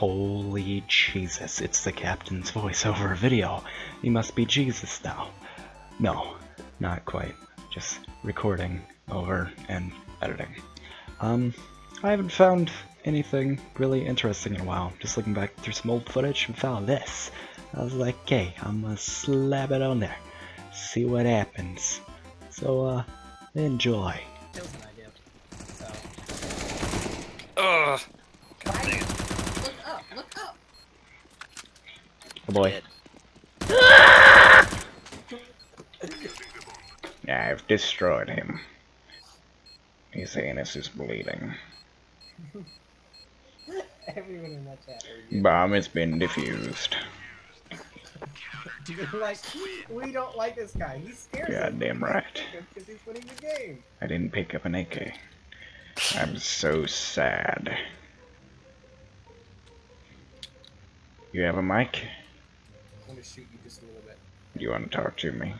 Holy Jesus, it's the captain's voice over a video. He must be Jesus now. No, not quite. Just recording over and editing. Um, I haven't found anything really interesting in a while. Just looking back through some old footage and found this. I was like, okay, I'm gonna slap it on there. See what happens. So, uh, enjoy. Kills an idea. So. Ugh. Look up, look up. Oh boy. I've destroyed him. His anus is bleeding. Everyone in that chat. Bomb has been defused. like, we don't like this guy. He scares us. Goddamn right. Because he's winning the game. I didn't pick up an AK. I'm so sad. You have a mic? I'm gonna shoot you just a little bit. You want to talk to me?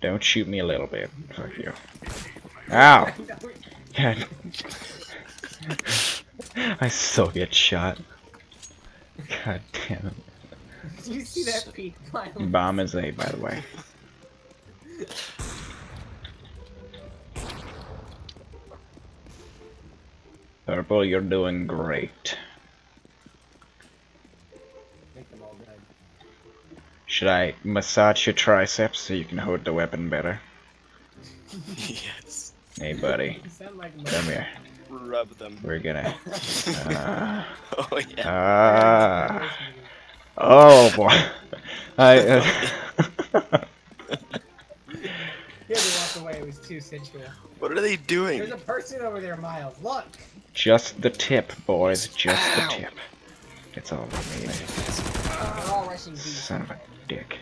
Don't shoot me a little bit. Fuck you. Ow! God. I still get shot. God damn it. Did you see that peek? Bomb is A, by the way. Purple, you're doing great. Make them all dead. Should I massage your triceps so you can hold the weapon better? yes. Hey, buddy. like Come here. Rub them. We're gonna. Uh, Oh yeah. uh, oh boy. I. Uh, He had to walk away. It was too sensual. What are they doing? There's a person over there, Miles. Look. just the tip, boys. Just the tip. It's all we need. They're all rushing B. Son of a dick.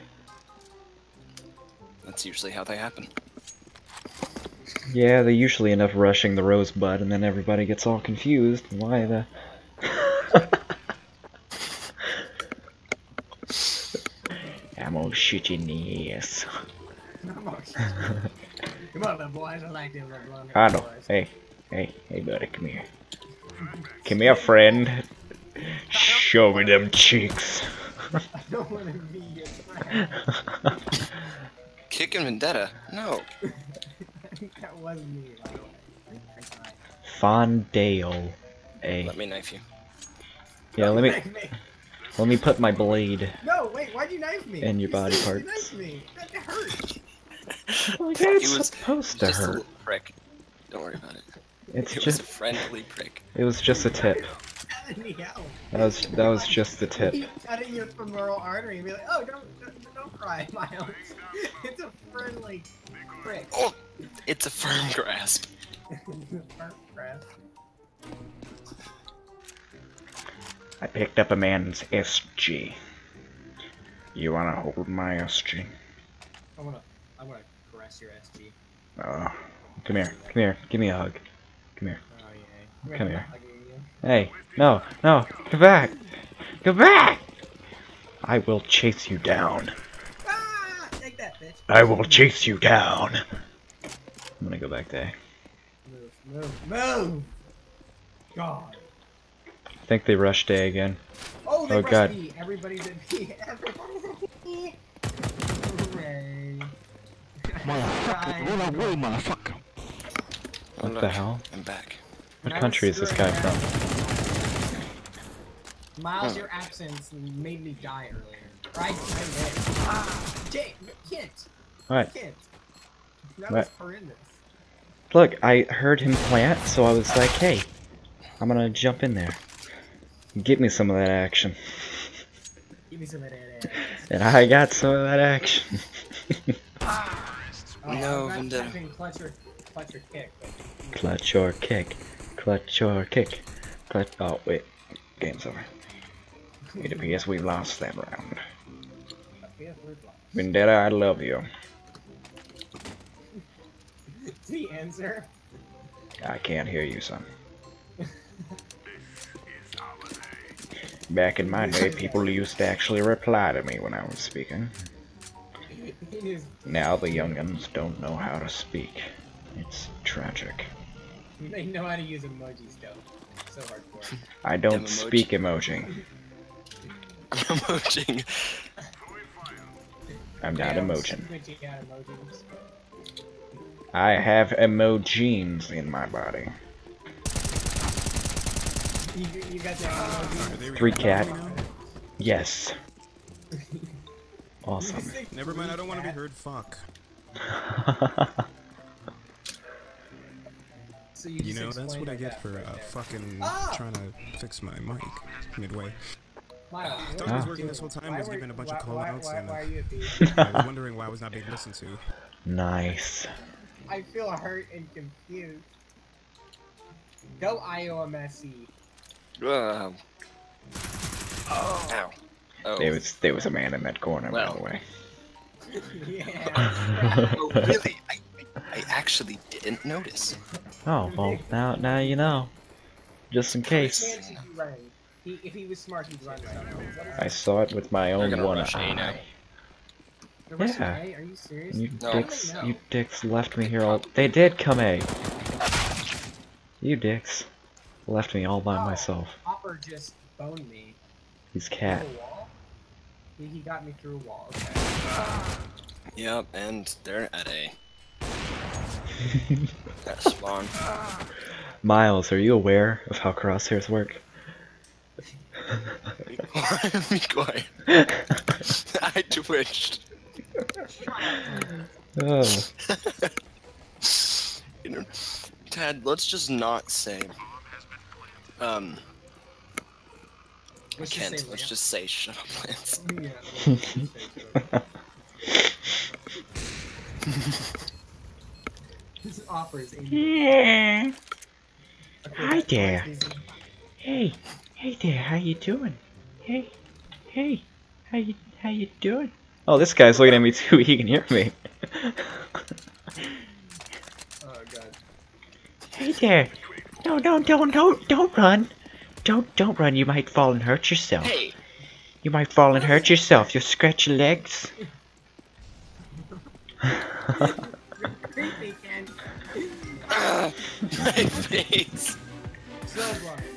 That's usually how they happen. Yeah, they usually end up rushing the rosebud, and then everybody gets all confused. Why the? I'm gonna shoot you in the ass. Come on, little boys. I like them little blonde I know. boys. Hey, hey, hey, buddy, come here. Come here, friend. Show me them cheeks. I don't want to be your friend. Kick and Vendetta? No. that was me, by the way. Fondale. A. Let me knife you. Yeah, let me me. let me put my blade. No, wait. Why'd you knife me? And your You body seriously parts. knifed me. That hurt. Like He it's was supposed to just a hurt. little prick. Don't worry about it. It's It was just a friendly prick. it was just a tip. Cutting. That was that was just the tip. Cutting your femoral artery and be like, oh, don't, don't, don't cry, Miles. it's a friendly prick. Oh, it's a firm grasp. Burnt breath. I picked up a man's SG. You wanna hold my SG? I wanna, I wanna caress your SG. Oh, come here, come here, give me a hug. Come here. Oh yeah. Come here. Hugging you. Hey, no, no, come back! Come back! I will chase you down. Ah! Take that, bitch. I will chase you down. I'm gonna go back there. Move, move, move! God. I think they rushed A again. Oh, they Oh, rushed God. B. Everybody's at B. Everybody's at B. Hooray. Motherfucker, roll away, motherfucker. What the hell? I'm back. What country is this guy screwing from? Miles, your absence made me die earlier. Right? Right there. Ah! Jay, Kent! What? Kent! That What? was horrendous. Look, I heard him plant, so I was like, hey, I'm gonna jump in there. Get me some of that action. Give me some of that ass. And I got some of that action. Oh, No, I'm not Vendetta. clutch or, clutch or kick. But Clutch or kick. Clutch or kick. Clutch. Oh, wait. Game's over. It appears we lost that round. we have word block. Vendetta, I love you. The answer. I can't hear you, son. Back in my day, people used to actually reply to me when I was speaking. Now the young'uns don't know how to speak. It's tragic. They know how to use emojis though. So hardcore. I don't Emoji. speak emoji. I'm emojing. I'm not Yeah, I'm emojing. squinting out emojis. I have emojis in my body. You, you got that emoji? There we Three cat. Yes. Awesome. Never mind, I don't want to be heard. Fuck. So you, You know, that's what I get that for right uh, fucking Ah! trying to fix my mic midway. Miles, what Thought are was working this whole time, Why was were- giving a bunch why, of why, call-outs why, and, why uh, are you at these? I was wondering why I was not being listened to. nice. I feel hurt and confused. Go IOMSC. Uh, ow. Oh. There was there was a man in that corner, by the way. yeah. oh, really? I, I actually didn't notice. Oh well, now now you know. Just in case. Chance he'd be running. He, if he was smart, he'd run somewhere. Is that a- I saw it with my own one rush A now. eye. They're rushing Yeah. A? Are you serious? You No. dicks, No. you dicks left me here all. They did come A. You dicks left me all by Oh, myself. Hopper just boned me. He's cat. He, he got me through a wall. Okay. Yep, and they're at A. That spawn. Ah. Miles, are you aware of how crosshairs work? Be quiet. Be quiet. I twitched. oh, You know, Tad, let's just not say. Um, Let's just Kent, say let's lamp. just say shut up, Lance. Yeah, let's just. This offer is yeah. Okay, Hi that there. Hey, hey there. How you doing? Hey, hey. How you how you doing? Oh, this guy's looking at me too. He can hear me. Oh god. Hey there. No, no, don't, don't, don't run. Don't, don't run. You might fall and hurt yourself. Hey! You might fall and hurt yourself. You'll scratch your legs. Creepy, Ken. My face! So blind.